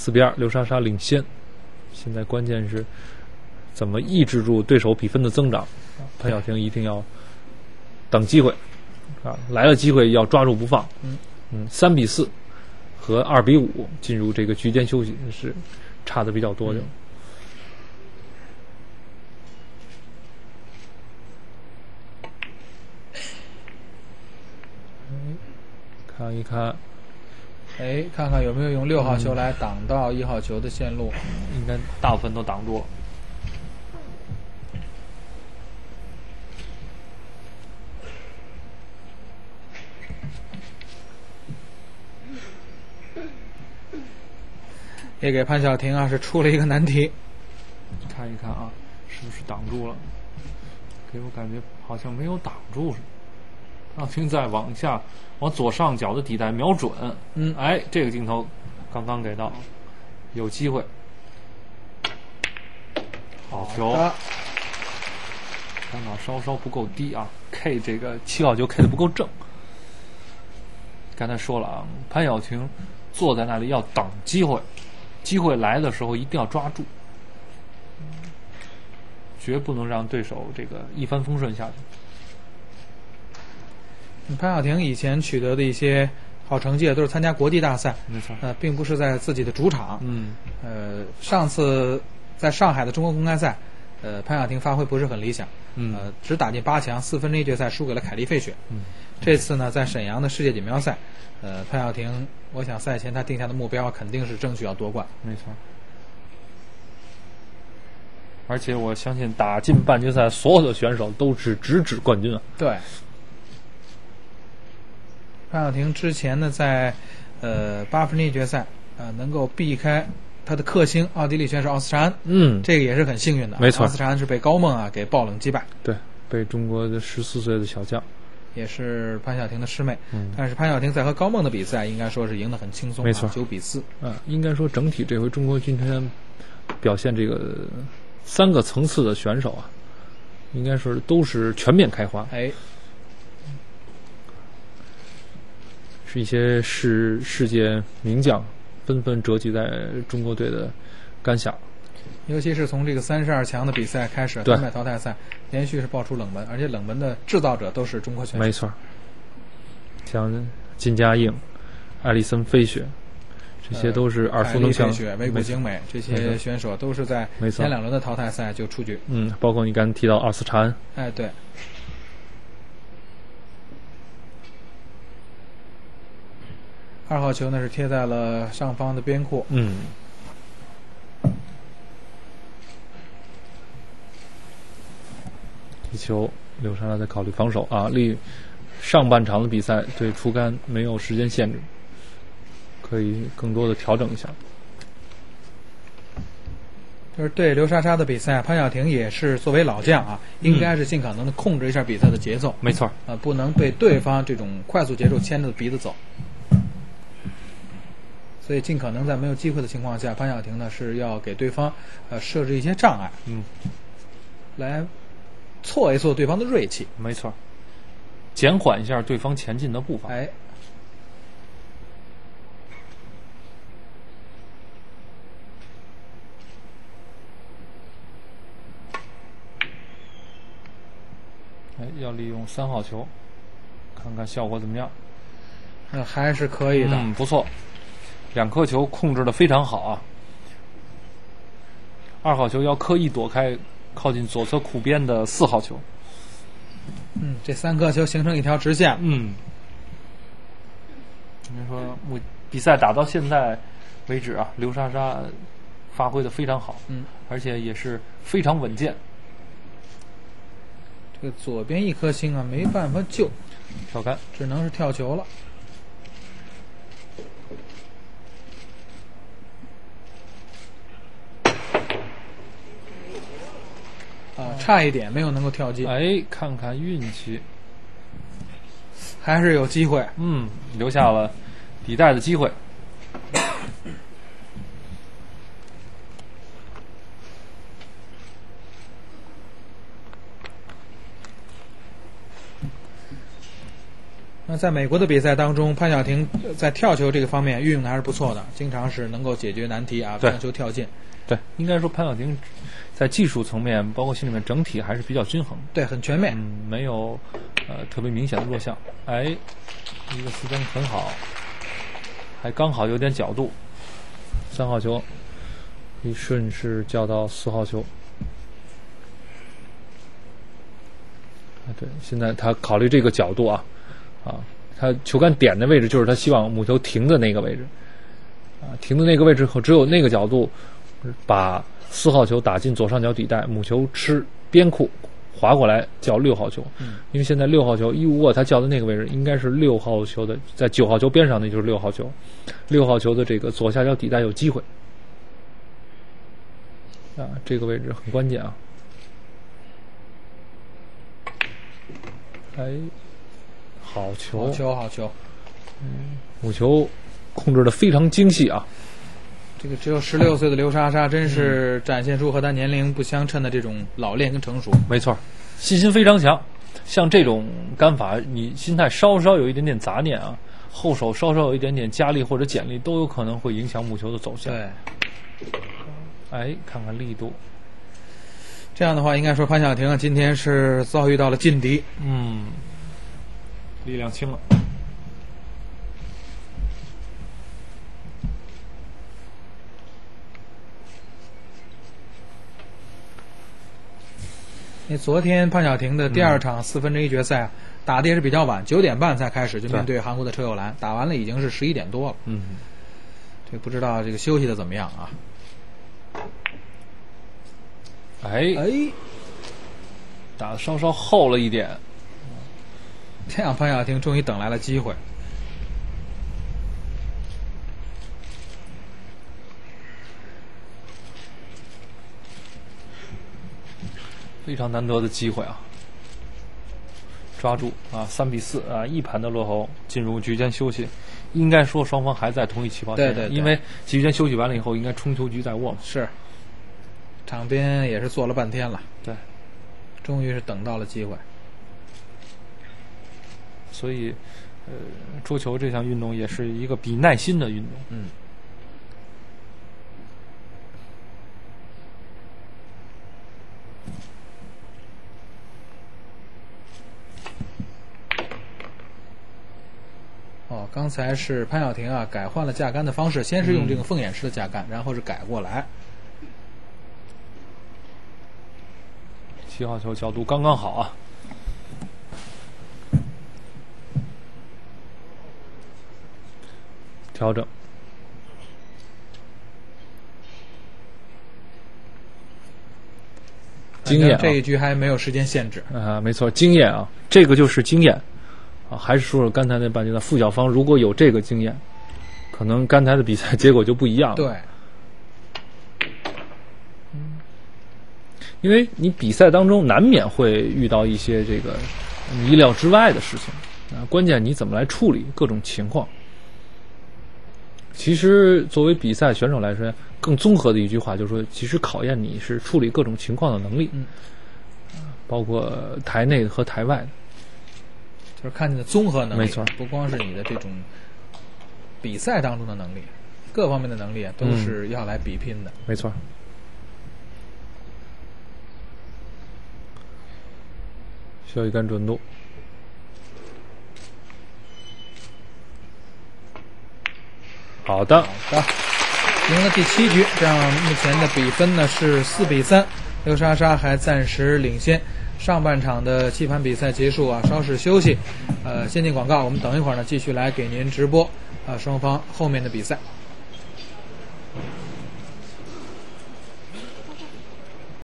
四比二，刘莎莎领先。现在关键是怎么抑制住对手比分的增长？潘晓婷一定要等机会啊，来了机会要抓住不放。嗯嗯，三比四和二比五进入这个局间休息是差的比较多的。嗯看一看，哎，看看有没有用六号球来挡到一号球的线路。应该大部分都挡住了。也给潘晓婷啊是出了一个难题。看一看啊，是不是挡住了？给我感觉好像没有挡住似的。让婷再往下，往左上角的底带瞄准。嗯哎，这个镜头刚刚给到，有机会。好球，啊，刚好稍稍不够低啊，K 这个七号球 K 的不够正。刚才说了啊，潘晓婷坐在那里要等机会，机会来的时候一定要抓住，绝不能让对手这个一帆风顺下去。潘晓婷以前取得的一些好成绩都是参加国际大赛，没错，呃，并不是在自己的主场。嗯，呃，上次在上海的中国公开赛，呃，潘晓婷发挥不是很理想，嗯呃，只打进八强，四分之一决赛输给了凯利费雪。嗯，这次呢，在沈阳的世界锦标赛，呃，潘晓婷，我想赛前她定下的目标肯定是争取要夺冠。没错。而且我相信打进半决赛，所有的选手都是直指冠军啊。对，潘晓婷之前呢，在呃八分之一决赛，呃，能够避开她的克星奥地利选手奥斯查恩，嗯，这个也是很幸运的啊。没错奥斯查恩是被高梦啊给爆冷击败，对，被中国的十四岁的小将，也是潘晓婷的师妹。嗯但是潘晓婷在和高梦的比赛，应该说是赢得很轻松、啊，没错九比四。啊，应该说整体这回中国军团表现这个三个层次的选手啊，应该是都是全面开花，哎，是一些世世界名将纷纷折戟在中国队的杆下。尤其是从这个三十二强的比赛开始，对丹麦淘汰赛连续是爆出冷门，而且冷门的制造者都是中国选手。没错，像金佳映、艾丽森·飞雪，这些都是耳熟能详飞雪、维古精美这些选手都是在前两轮的淘汰赛就出局。嗯，包括你刚才提到奥斯查恩，哎，对。二号球呢是贴在了上方的边库，嗯，这球刘莎莎在考虑防守啊，立上半场的比赛对出杆没有时间限制，可以更多的调整一下。就是对刘莎莎的比赛，潘晓婷也是作为老将啊，应该是尽可能的控制一下比赛的节奏，没错。儿，啊，不能被对方这种快速节奏牵着鼻子走。所以尽可能在没有机会的情况下，潘晓婷呢是要给对方呃设置一些障碍，嗯，来挫一挫对方的锐气。没错儿，减缓一下对方前进的步伐。哎，哎，要利用三号球，看看效果怎么样。那还是可以的。嗯，不错，两颗球控制的非常好啊。二号球要刻意躲开靠近左侧库边的四号球。嗯，这三颗球形成一条直线。嗯，您说，目比赛打到现在为止啊，刘莎莎发挥的非常好，嗯，而且也是非常稳健。这个左边一颗星啊，没办法救，跳杆，只能是跳球了。啊，差一点没有能够跳进，哎，看看运气，还是有机会。嗯，留下了底带的机会。在美国的比赛当中，潘晓婷在跳球这个方面运用的还是不错的，经常是能够解决难题啊，对将球跳进，对，应该说潘晓婷在技术层面，包括心里面整体还是比较均衡，对，很全面。嗯，没有呃特别明显的弱项。哎，一个四分很好，还刚好有点角度。三号球一顺势叫到四号球。啊，对，现在他考虑这个角度啊，啊，他球杆点的位置就是他希望母球停的那个位置，啊，停的那个位置后只有那个角度，把四号球打进左上角底袋，母球吃边库滑过来叫六号球。嗯，因为现在六号球，如果他叫的那个位置应该是六号球的，在九号球边上，那就是六号球。六号球的这个左下角底袋有机会。啊，这个位置很关键啊。哎，好球！好球，好球！母球控制的非常精细啊。这个只有十六岁的刘莎莎，真是展现出和她年龄不相称的这种老练跟成熟。没错，信心非常强。像这种杆法，你心态稍稍有一点点杂念啊，后手稍稍有一点点加力或者减力，都有可能会影响母球的走向。对，哎，看看力度，这样的话，应该说潘晓婷啊，今天是遭遇到了劲敌。嗯，力量轻了。因为昨天潘晓婷的第二场四分之一决赛啊，打的也是比较晚，九点半才开始就面对韩国的车友兰，打完了已经是十一点多了。嗯，这不知道这个休息的怎么样啊？哎，哎，打的稍稍厚了一点。这样潘晓婷终于等来了机会。非常难得的机会啊！抓住啊，三比四啊，一盘的落后，进入局间休息。应该说双方还在同一起跑线，对对对因为局间休息完了以后，应该冲球局在握嘛。是，场边也是坐了半天了，对，终于是等到了机会。所以，呃，桌球这项运动也是一个比耐心的运动。嗯。哦，刚才是潘晓婷啊，改换了架杆的方式，先是用这个凤眼式的架杆，然后是改过来。七号球角度刚刚好啊。调整，经验啊这一局还没有时间限制。啊，没错，经验啊，这个就是经验啊。还是说说刚才那半句的，付小芳如果有这个经验，可能刚才的比赛 结果就不一样了。对，因为你比赛当中难免会遇到一些这个意料之外的事情啊，关键你怎么来处理各种情况。其实作为比赛选手来说，更综合的一句话就是说，其实考验你是处理各种情况的能力，嗯，包括台内和台外的。就是看你的综合能力，没错不光是你的这种比赛当中的能力，各方面的能力啊，都嗯是要来比拼的。没错。需要一杆准度。好的，好的，赢了第七局，这样目前的比分呢是四比三，刘莎莎还暂时领先。上半场的棋盘比赛结束啊，稍事休息，呃，先进广告，我们等一会儿呢继续来给您直播啊双方后面的比赛。